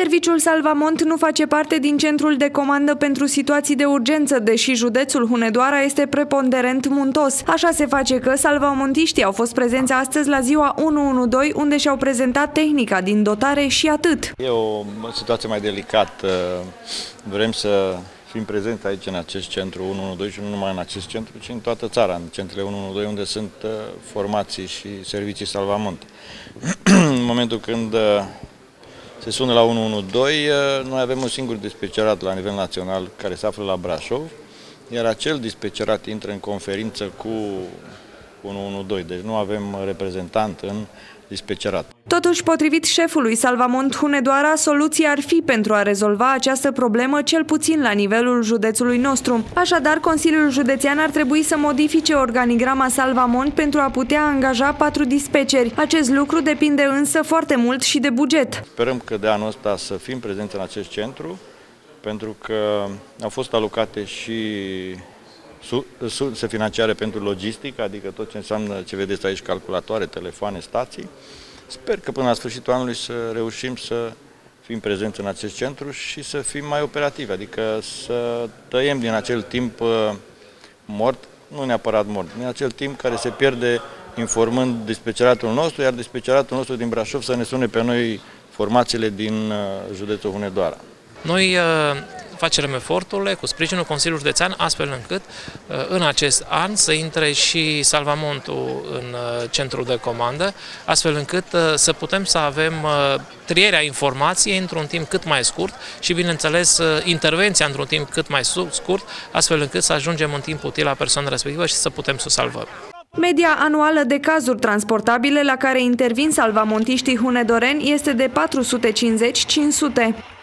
Serviciul Salvamont nu face parte din centrul de comandă pentru situații de urgență, deși județul Hunedoara este preponderent muntos. Așa se face că salvamontiștii au fost prezenți astăzi la ziua 112, unde și-au prezentat tehnica din dotare și atât. E o situație mai delicată. Vrem să fim prezenți aici în acest centru 112 și nu numai în acest centru, ci în toată țara, în centrele 112 unde sunt uh, formații și servicii salvamont. în momentul când uh, se sună la 112, uh, noi avem un singur dispecerat la nivel național care se află la Brașov, iar acel dispecerat intră în conferință cu 112, deci nu avem reprezentant în dispecerat. Totuși, potrivit șefului Salvamont Hunedoara, soluția ar fi pentru a rezolva această problemă cel puțin la nivelul județului nostru. Așadar, Consiliul Județean ar trebui să modifice organigrama Salvamont pentru a putea angaja patru dispeceri. Acest lucru depinde însă foarte mult și de buget. Sperăm că de anul ăsta să fim prezenți în acest centru, pentru că au fost alocate și surse financiare pentru logistică, adică tot ce înseamnă ce vedeți aici, calculatoare, telefoane, stații. Sper că până la sfârșitul anului să reușim să fim prezenți în acest centru și să fim mai operativi, adică să tăiem din acel timp uh, mort, nu neapărat mort, din acel timp care se pierde informând dispeceratul nostru, iar dispeceratul nostru din Brașov să ne sune pe noi formațiile din uh, județul Hunedoara. Noi uh, facem eforturile cu sprijinul Consiliului Județean, astfel încât uh, în acest an să intre și salvamontul în uh, centrul de comandă, astfel încât uh, să putem să avem trierea informației într-un timp cât mai scurt și, bineînțeles, intervenția într-un timp cât mai scurt, astfel încât să ajungem în timp util la persoana respectivă și să putem să o salvăm. Media anuală de cazuri transportabile la care intervin salvamontiștii hunedoreni este de 450-500.